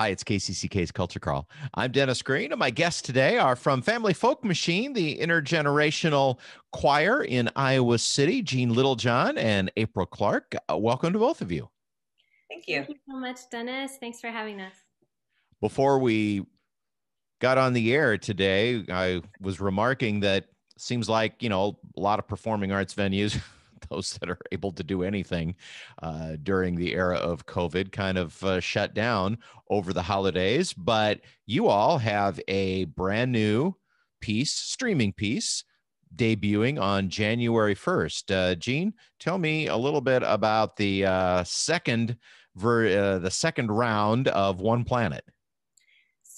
Hi, it's KCCK's Culture Crawl. I'm Dennis Green, and my guests today are from Family Folk Machine, the intergenerational choir in Iowa City, Jean Littlejohn and Aprille Clarke. Uh, welcome to both of you. Thank you. Thank you so much, Dennis. Thanks for having us. Before we got on the air today, I was remarking that seems like, you know, a lot of performing arts venues those that are able to do anything uh, during the era of COVID kind of uh, shut down over the holidays. But you all have a brand new piece, streaming piece, debuting on January 1st. Uh, Jean, tell me a little bit about the uh, second ver- uh, the second round of One Planet.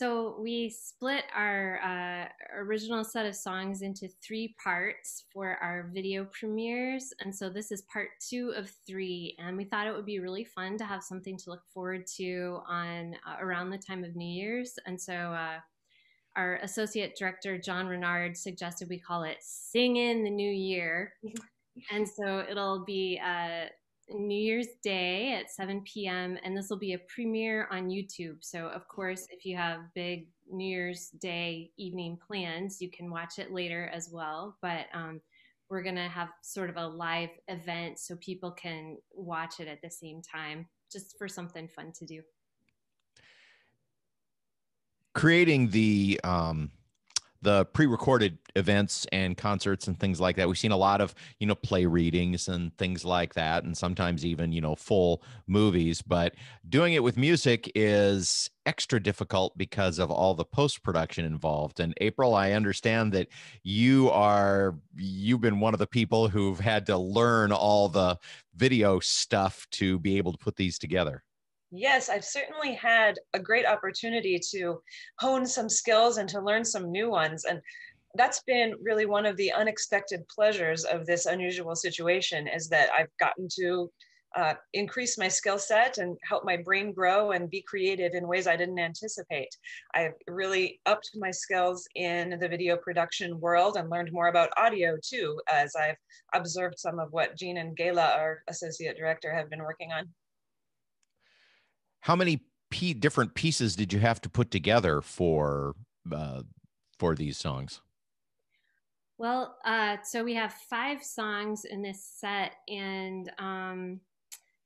So we split our uh, original set of songs into three parts for our video premieres. And so this is part two of three. And we thought it would be really fun to have something to look forward to on uh, around the time of New Year's. And so uh, our associate director, John Renard, suggested we call it Sing in the New Year. and so it'll be uh, New Year's Day at 7 p.m. and this will be a premiere on YouTube. So, of course, if you have big New Year's Day evening plans, you can watch it later as well. But um, we're going to have sort of a live event so people can watch it at the same time, just for something fun to do. Creating the um, the pre-recorded events and concerts and things like that. We've seen a lot of you know play readings and things like that and sometimes even you know full movies. But doing it with music is extra difficult because of all the post-production involved. And Aprille i understand that you are you've been one of the people who've had to learn all the video stuff to be able to put these together Yes, I've certainly had a great opportunity to hone some skills and to learn some new ones. And that's been really one of the unexpected pleasures of this unusual situation is that I've gotten to uh, increase my skill set and help my brain grow and be creative in ways I didn't anticipate. I've really upped my skills in the video production world and learned more about audio too, as I've observed some of what Jean and Gayla, our associate director, have been working on how many p- different pieces did you have to put together for uh, for these songs? Well, uh, so we have five songs in this set, and um,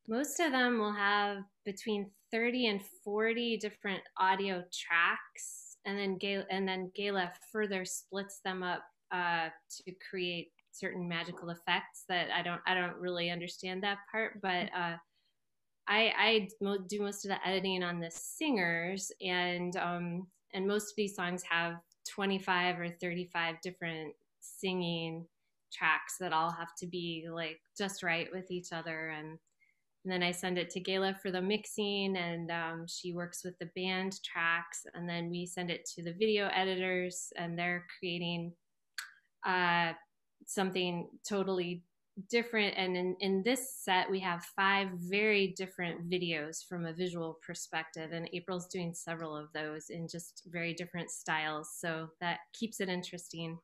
most of them will have between 30 and 40 different audio tracks, and then Gay- and then Gayla further splits them up uh, to create certain magical effects that I don't I don't really understand that part, but uh, I, I do most of the editing on the singers, and um, and most of these songs have 25 or 35 different singing tracks that all have to be like just right with each other and and then I send it to Gayla for the mixing, and um, she works with the band tracks. And then we send it to the video editors, and they're creating uh, something totally different and in, in this set we have five very different videos from a visual perspective and Aprille's doing several of those in just very different styles so that keeps it interesting.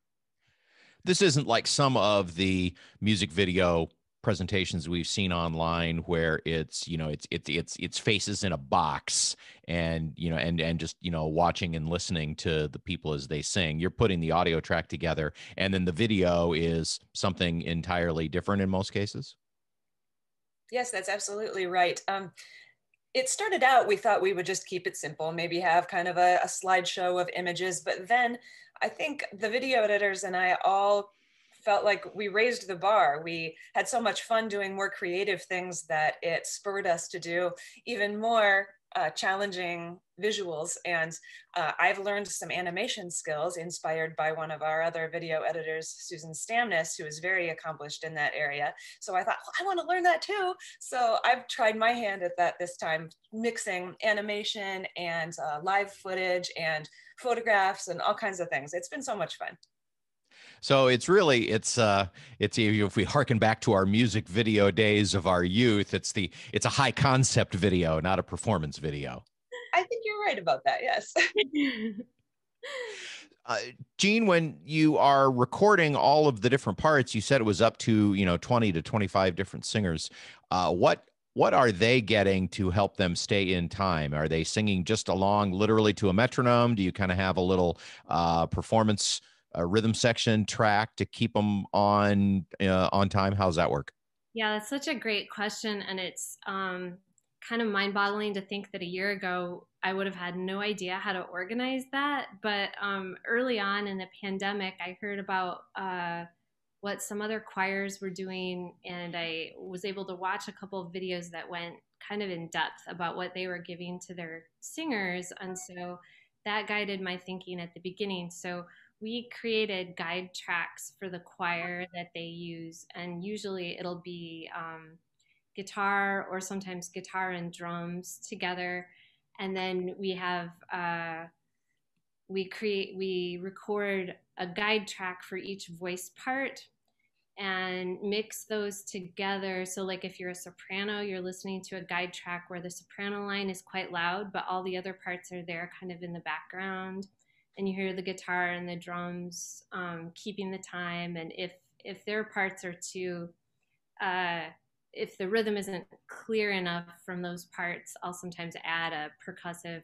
This isn't like some of the music video presentations we've seen online where it's you know it's it's it's it's faces in a box and you know and and just you know watching and listening to the people as they sing. You're putting the audio track together and then the video is something entirely different in most cases? Yes that's absolutely right. Um, it started out we thought we would just keep it simple maybe have kind of a, a slideshow of images but then i think the video editors and i all felt like we raised the bar. We had so much fun doing more creative things that it spurred us to do even more uh, challenging visuals. And uh, I've learned some animation skills inspired by one of our other video editors, Susan Stamness, who is very accomplished in that area. So I thought, well, I want to learn that too. So I've tried my hand at that this time, mixing animation and uh, live footage and photographs and all kinds of things. It's been so much fun. So it's really it's uh it's if we harken back to our music video days of our youth, it's the it's a high concept video, not a performance video. I think you're right about that. Yes. uh, Jean, when you are recording all of the different parts, you said it was up to you know 20 to 25 different singers. Uh, what what are they getting to help them stay in time? Are they singing just along literally to a metronome? Do you kind of have a little uh, performance uh, rhythm section track to keep them on uh, on time? How's that work? Yeah, that's such a great question, and it's um, kind of mind-boggling to think that a year ago I would have had no idea how to organize that. But um, early on in the pandemic, I heard about uh, what some other choirs were doing, and I was able to watch a couple of videos that went kind of in depth about what they were giving to their singers, and so that guided my thinking at the beginning. So we created guide tracks for the choir that they use, and usually it'll be um, guitar or sometimes guitar and drums together, and then we have uh, we create we record a guide track for each voice part and mix those together. So, like if you're a soprano, you're listening to a guide track where the soprano line is quite loud, but all the other parts are there kind of in the background. And you hear the guitar and the drums um, keeping the time. And if if their parts are too, uh, if the rhythm isn't clear enough from those parts, I'll sometimes add a percussive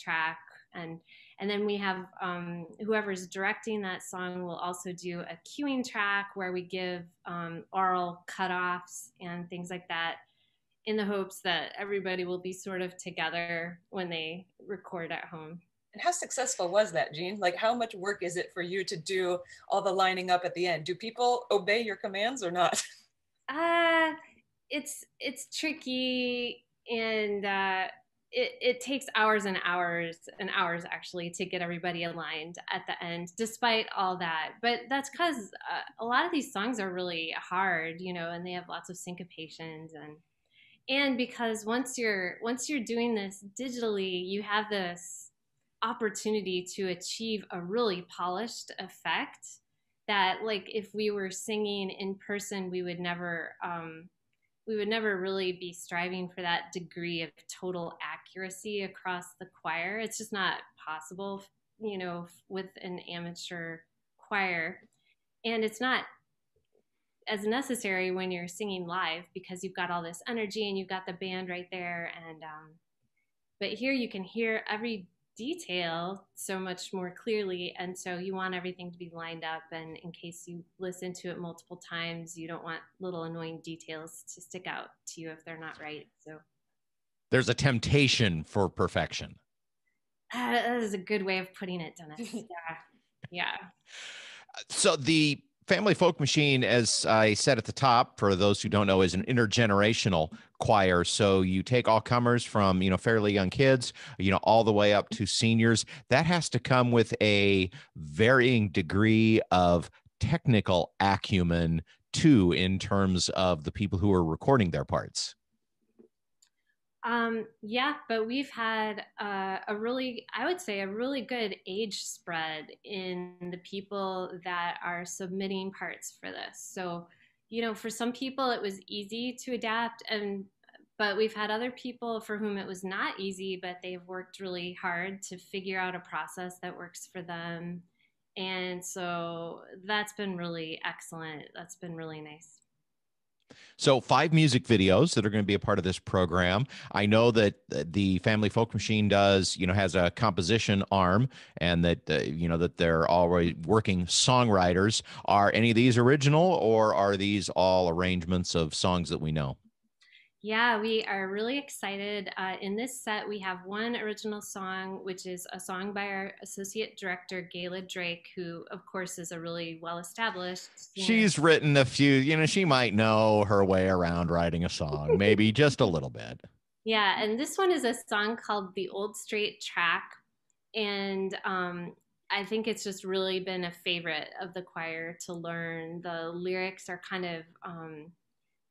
track and and then we have um, whoever's directing that song will also do a cueing track where we give um, oral cutoffs and things like that in the hopes that everybody will be sort of together when they record at home. And how successful was that, Jean? Like, how much work is it for you to do all the lining up at the end? Do people obey your commands or not? Uh, it's it's tricky, and uh, it, it takes hours and hours and hours actually to get everybody aligned at the end despite all that but that's because uh, a lot of these songs are really hard you know and they have lots of syncopations and and because once you're once you're doing this digitally you have this opportunity to achieve a really polished effect that like if we were singing in person we would never um, we would never really be striving for that degree of total accuracy across the choir. It's just not possible, you know, with an amateur choir. And it's not as necessary when you're singing live because you've got all this energy and you've got the band right there. And, um, but here you can hear every detail so much more clearly and so you want everything to be lined up and in case you listen to it multiple times you don't want little annoying details to stick out to you if they're not right so. There's a temptation for perfection. Uh, that is a good way of putting it dennis. Yeah. Yeah. So the Family Folk Machine, as I said at the top, for those who don't know, is an intergenerational choir. So you take all comers from, you know, fairly young kids, you know, all the way up to seniors. That has to come with a varying degree of technical acumen, too, in terms of the people who are recording their parts. Um, yeah, but we've had uh, a really, I would say, a really good age spread in the people that are submitting parts for this. So, you know, for some people it was easy to adapt, and but we've had other people for whom it was not easy, but they've worked really hard to figure out a process that works for them. And so that's been really excellent. That's been really nice. So, five music videos that are going to be a part of this program. I know that the Family Folk Machine does, you know, has a composition arm, and that uh, you know that they're already working songwriters. Are any of these original, or are these all arrangements of songs that we know? Yeah, we are really excited. Uh, in this set, we have one original song, which is a song by our associate director, Gayla Drake, who, of course, is a really well established. She's written a few, you know, she might know her way around writing a song, maybe just a little bit. Yeah, and this one is a song called The Old Straight Track. And um, I think it's just really been a favorite of the choir to learn. The lyrics are kind of. Um,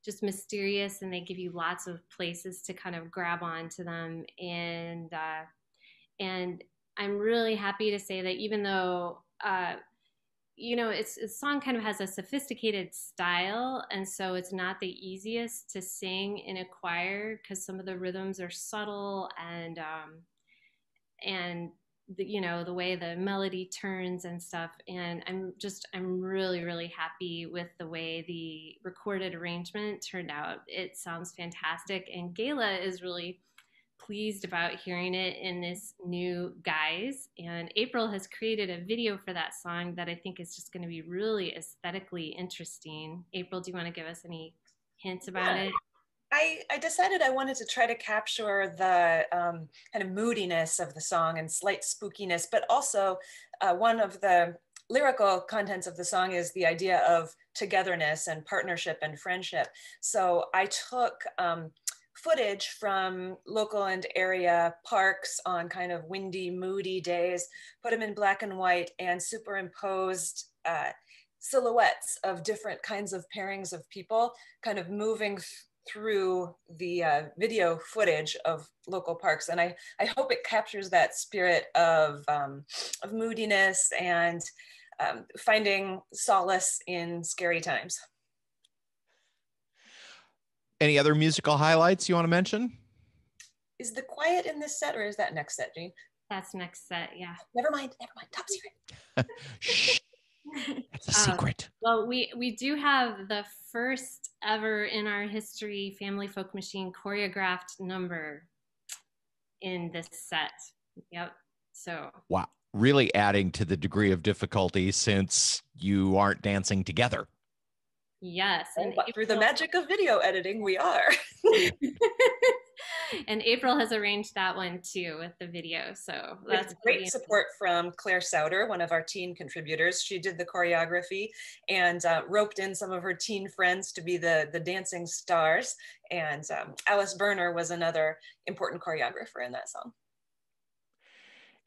just mysterious and they give you lots of places to kind of grab onto them. And uh, and I'm really happy to say that even though uh, you know it's a song kind of has a sophisticated style and so it's not the easiest to sing in a choir because some of the rhythms are subtle and um, and the, you know the way the melody turns and stuff and i'm just i'm really really happy with the way the recorded arrangement turned out. It sounds fantastic and Gayla is really pleased about hearing it in this new guise and Aprille has created a video for that song that i think is just going to be really aesthetically interesting. Aprille do you want to give us any hints about yeah. it I, I decided I wanted to try to capture the um, kind of moodiness of the song and slight spookiness, but also uh, one of the lyrical contents of the song is the idea of togetherness and partnership and friendship. So I took um, footage from local and area parks on kind of windy, moody days, put them in black and white, and superimposed uh, silhouettes of different kinds of pairings of people kind of moving through the uh, video footage of local parks. And I, I hope it captures that spirit of, um, of moodiness and um, finding solace in scary times. Any other musical highlights you want to mention? Is the quiet in this set or is that next set, Jean? That's next set, yeah. Never mind, never mind, top secret. Shh. It's a secret. Um, well, we we do have the first ever in our history Family Folk Machine choreographed number in this set. Yep. So. Wow. Really adding to the degree of difficulty since you aren't dancing together. Yes. And oh, through the magic of video editing, we are. and Aprille has arranged that one too with the video. So that's great support from Claire Souter, one of our teen contributors. She did the choreography and uh, roped in some of her teen friends to be the, the dancing stars. And um, Alice Berner was another important choreographer in that song.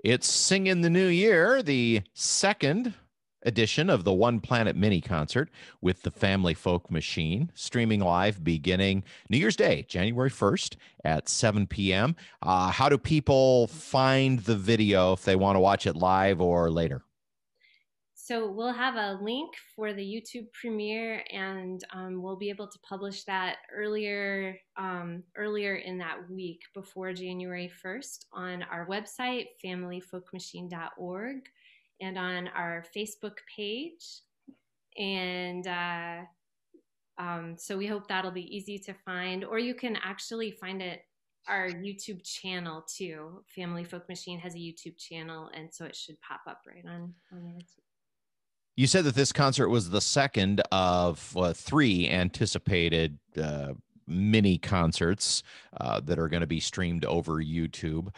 It's Sing in the New Year, the second edition of the One Planet mini concert with the Family Folk Machine, streaming live beginning New Year's Day, January 1st at 7 p.m. Uh, how do people find the video if they want to watch it live or later? So we'll have a link for the YouTube premiere, and um, we'll be able to publish that earlier um, earlier in that week before January 1st on our website, familyfolkmachine.org and on our Facebook page. And uh, um, so we hope that'll be easy to find, or you can actually find it our YouTube channel too. Family Folk Machine has a YouTube channel, and so it should pop up right on on. You said that this concert was the second of uh, three anticipated uh, mini concerts uh, that are going to be streamed over YouTube.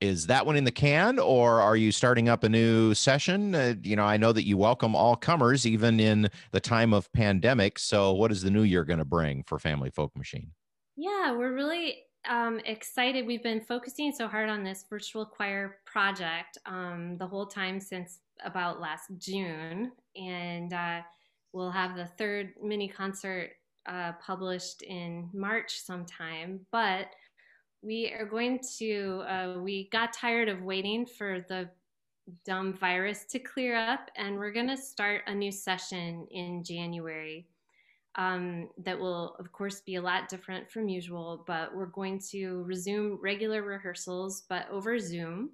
Is that one in the can or are you starting up a new session? Uh, you know i know that you welcome all comers even in the time of pandemic so what is the new year going to bring for family folk machine? Yeah we're really um, excited. We've been focusing so hard on this virtual choir project um, the whole time since about last june and uh, we'll have the third mini concert uh, published in march sometime but we are going to, uh, we got tired of waiting for the dumb virus to clear up, and we're going to start a new session in January. Um, that will, of course, be a lot different from usual, but we're going to resume regular rehearsals, but over Zoom.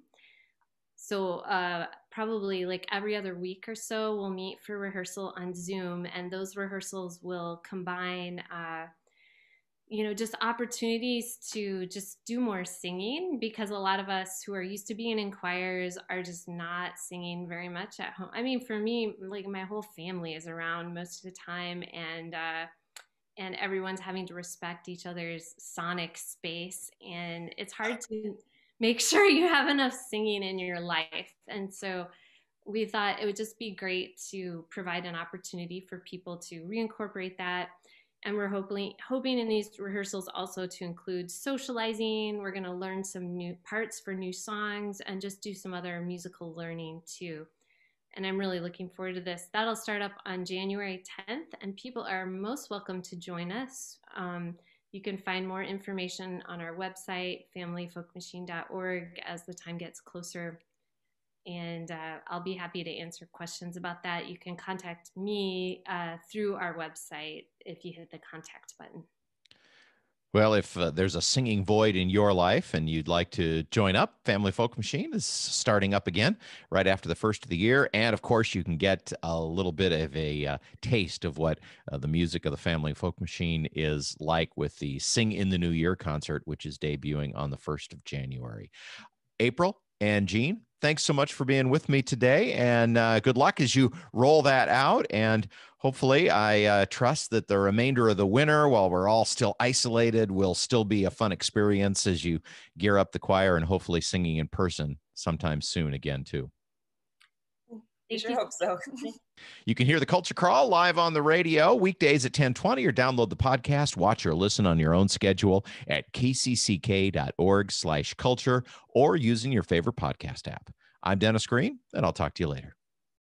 So, uh, probably like every other week or so, we'll meet for rehearsal on Zoom, and those rehearsals will combine uh, you know, just opportunities to just do more singing because a lot of us who are used to being in choirs are just not singing very much at home. I mean, for me, like my whole family is around most of the time and, uh, and everyone's having to respect each other's sonic space. And it's hard to make sure you have enough singing in your life. And so we thought it would just be great to provide an opportunity for people to reincorporate that and we're hoping hoping in these rehearsals also to include socializing. We're going to learn some new parts for new songs and just do some other musical learning too. And I'm really looking forward to this. That'll start up on January 10th, and people are most welcome to join us. Um, you can find more information on our website, familyfolkmachine.org, as the time gets closer and uh, I'll be happy to answer questions about that. You can contact me uh, through our website if you hit the contact button. Well, if uh, there's a singing void in your life and you'd like to join up, Family Folk Machine is starting up again right after the first of the year. And of course, you can get a little bit of a uh, taste of what uh, the music of the Family Folk Machine is like with the Sing in the New Year concert, which is debuting on the 1st of January. Aprille and Jean, thanks so much for being with me today. And uh, good luck as you roll that out. And hopefully, I uh, trust that the remainder of the winter, while we're all still isolated, will still be a fun experience as you gear up the choir and hopefully singing in person sometime soon again, too. I sure hope so. You can hear the Culture Crawl live on the radio weekdays at 1020 or download the podcast, watch or listen on your own schedule at kcck.org slash culture or using your favorite podcast app. I'm Dennis Green, and I'll talk to you later.